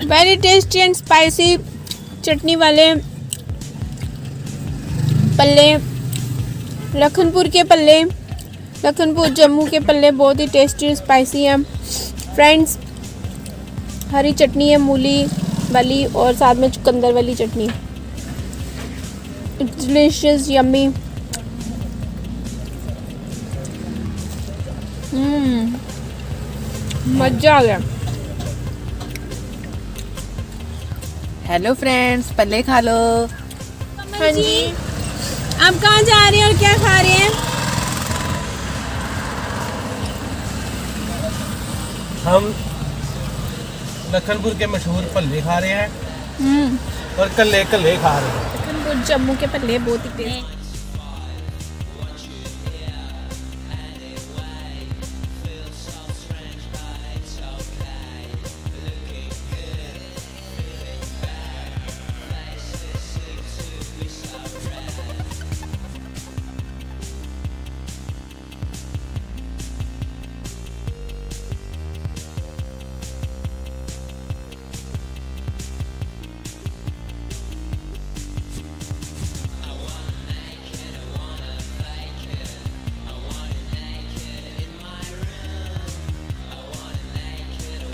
Very tasty and spicy चटनी वाले पल्ले। लखनपुर के पल्ले। लखनपुर, जम्मू के पल्ले बहुत ही टेस्टी स्पाइसी हैं। फ्रेंड्स हरी चटनी है, मूली वाली और साथ में चुकंदर वाली चटनी। डिलीशियस यम्मी मज़ा आ गया। हेलो फ्रेंड्स पल्ले खा लो। हाँ जी। आप कहाँ जा रहे हैं और क्या खा रहे हैं? हम लखनपुर के मशहूर पल्ले खा रहे हैं और कल्ले कल्ले खा रहे हैं। लखनपुर जम्मू के पल्ले बहुत ही टेस्टी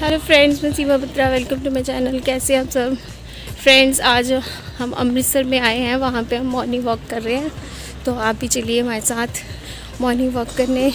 हेलो फ्रेंड्स, मैं Seema Batra welcome to my channel कैसे आप सब? फ्रेंड्स, आज हम अमृतसर में आए हैं, वहाँ पे हम मॉर्निंग वॉक कर रहे हैं। तो आप भी चलिए हमारे साथ मॉर्निंग वॉक करने।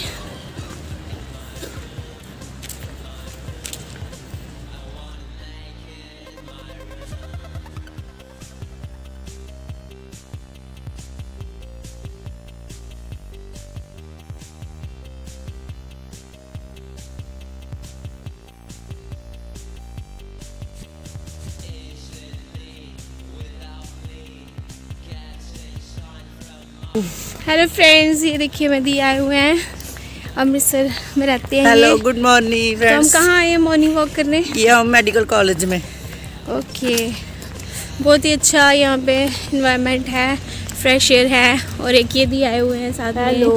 हेलो फ्रेंड्स ये देखिए मैं दी आए हुए हैं। अमृतसर में रहते हैं हेलो गुड मॉर्निंग फ्रेंड्स हम कहाँ आए हैं मॉर्निंग वॉक करने? ये हम मेडिकल कॉलेज में। ओके बहुत ही अच्छा यहाँ पे इन्वायरमेंट है फ्रेश एयर है और एक ये दी आए हुए हैं साथ में। हेलो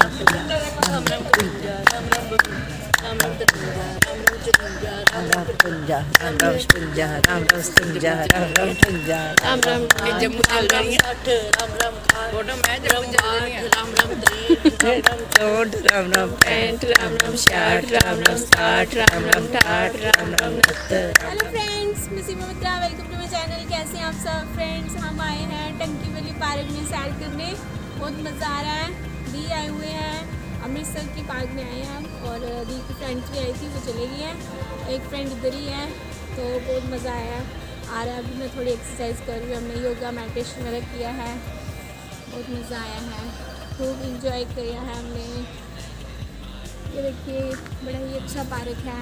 राम राम राम राम शर्ट राम राम राम राम टाट राम राम हेलो फ्रेंड्स मित्रा वेलकम टू माय चैनल कैसे हैं आप सब? फ्रेंड्स हम आए हैं टंकी वाली पार्क में सैर करने। बहुत मज़ा आ रहा है। दी आए हुए हैं। अमृतसर के पार्क में आए हैं और दी की फ्रेंड्स भी आई थी, वो चले गई हैं। एक फ्रेंड इधर ही है तो बहुत मज़ा आया। आ रहा है, अभी मैं थोड़ी एक्सरसाइज कर रही हूँ। हमने योगा मेडिटेशन वगैरह किया है। बहुत मज़ा आया है। खूब इंजॉय किया है हमने। ये देखिए, बड़ा ही अच्छा पार्क है।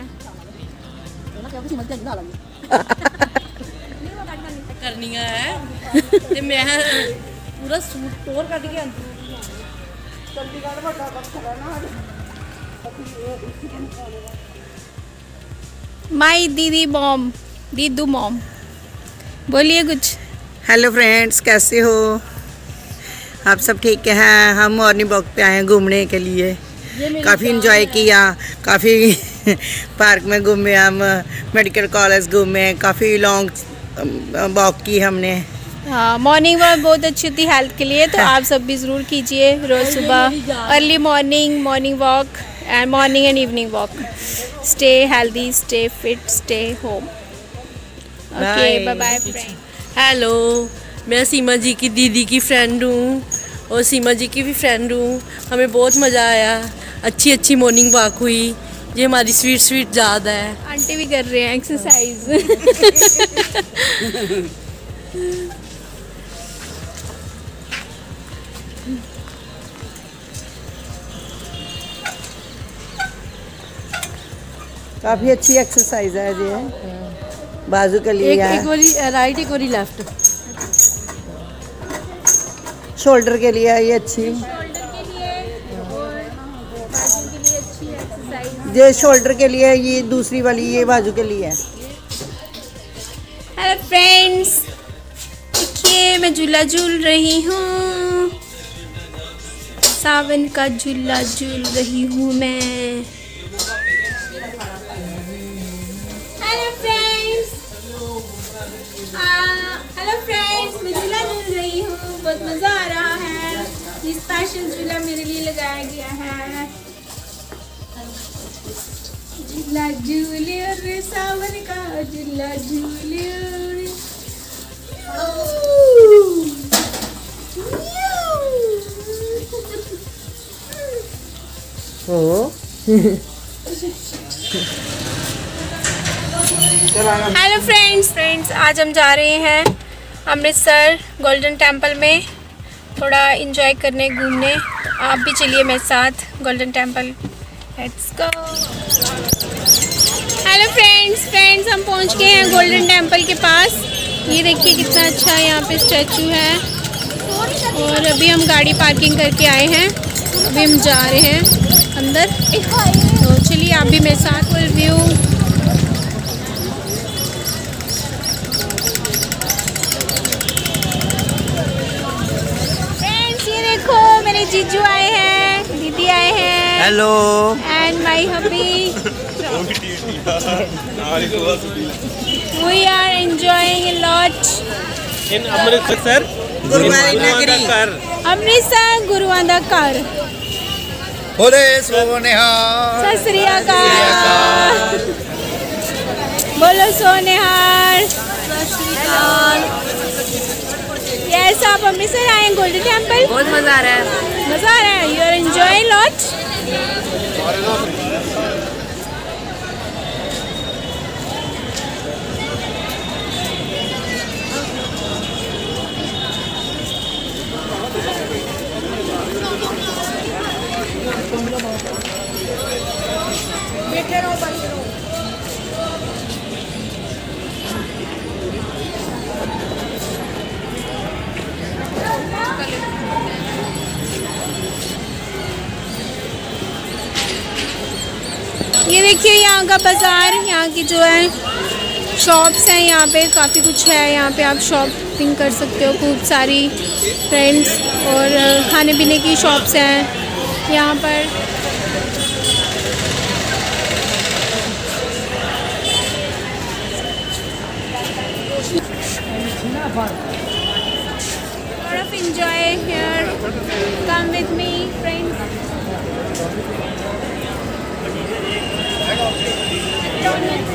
करनी है। मैं पूरा सूट तोड़ कट गया चंडीगढ़ में खड़ा ना माई दीदी मॉम दीदू मॉम। बोलिए कुछ। हेलो फ्रेंड्स कैसे हो? आप सब ठीक हैं? हम मॉर्निंग वॉक पे आए हैं घूमने के लिए। काफ़ी इन्जॉय किया। काफ़ी पार्क में घूमे हम मेडिकल कॉलेज घूमे काफ़ी लॉन्ग वॉक की हमने। हाँ मॉर्निंग वॉक बहुत अच्छी होती हेल्थ के लिए तो आप सब भी ज़रूर कीजिए रोज़ सुबह। Early morning morning walk and morning and evening walk stay healthy stay fit stay home okay bye bye hello मैं सीमा जी की दीदी की फ्रेंड हूँ और सीमा जी की भी फ्रेंड हूँ। हमें बहुत मज़ा आया। अच्छी अच्छी मॉर्निंग वॉक हुई। ये हमारी स्वीट स्वीट याद है। आंटी भी कर रहे हैं एक्सरसाइज काफ़ी अच्छी एक्सरसाइज है ये। बाजू के लिए एक एक वाली राइट एक वाली लेफ़्ट शोल्डर के लिए ये अच्छी ये शोल्डर के लिए ये दूसरी वाली ये बाजू के लिए है। हेलो फ्रेंड्स देखिए मैं झूला झूल रही हूँ। सावन का झूला झूल रही हूँ मैं। फ्रेंड्स मैं झूला झूल रही हूँ बहुत मज़ा आ रहा है। ये स्पेशल झूला मेरे लिए लगाया गया है। झूला झूलियो रे सावन का झूला झूलियो रे हेलो फ्रेंड्स फ्रेंड्स आज हम जा रहे हैं अमृतसर गोल्डन टेंपल में थोड़ा इंजॉय करने, घूमने। आप भी चलिए मेरे साथ Golden Temple let's go hello friends friends हम पहुँच गए हैं गोल्डन टेंपल के पास। ये देखिए कितना अच्छा यहाँ पे स्टैचू है। और अभी हम गाड़ी पार्किंग करके आए हैं। अभी हम जा रहे हैं अंदर। तो चलिए आप भी मेरे साथ व्यू मेरे जीजू आए हैं दीदी आए हैं। Hello and my hubby we are enjoying lot in Amritsar sir गुरुवार बोले बोलो सोनेहार यस आप अमृतसर आए गोल्डन टेंपल बहुत मज़ा आ रहा है। मज़ा आ रहा है। यू आर एंजॉय लॉट देखिए, यहाँ का बाज़ार, यहाँ की जो है शॉप्स हैं, यहाँ पे काफ़ी कुछ है। यहाँ पे आप शॉपिंग कर सकते हो, खूब सारी फ्रेंड्स और खाने पीने की शॉप्स हैं। यहाँ पर enjoy here. Come with me, friends. Don't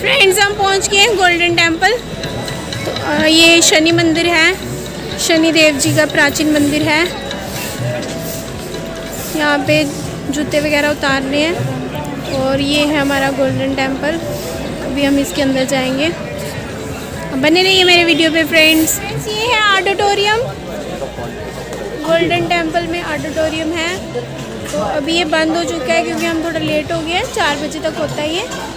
friends हम पहुँच गए हैं गोल्डन टेंपल तो ये शनि मंदिर है. शनि देव जी का प्राचीन मंदिर है. यहाँ पे जूते वगैरह उतार रहे हैं. और ये है हमारा गोल्डन टेंपल अभी हम इसके अंदर जाएँगे. बने रहिए मेरे वीडियो पे फ्रेंड्स ये है ऑडिटोरियम गोल्डन टेंपल में ऑडिटोरियम है. तो अभी ये बंद हो चुका है क्योंकि हम थोड़ा लेट हो गए हैं. चार बजे तक होता है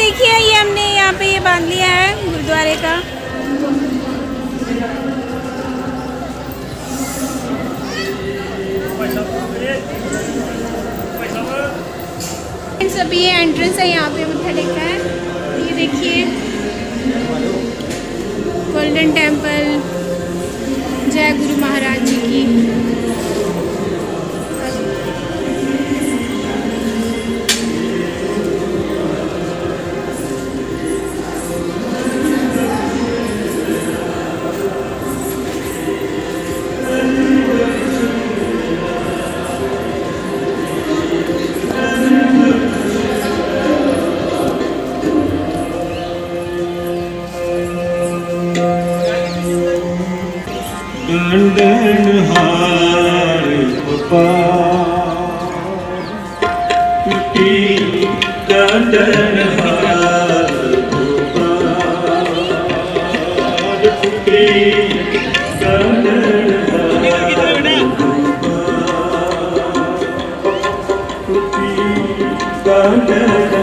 देखिए, ये हमने यहाँ पे ये बाँध लिया है गुरुद्वारे का। अभी ये एंट्रेंस है, यहाँ पे मत्था टेका है। ये देखिए गोल्डन टेंपल जय गुरु महाराज जी। की कंडनहार गोपाल टूटी कंडनहार गोपाल टूटी कंडनहार टूटी कंडनहार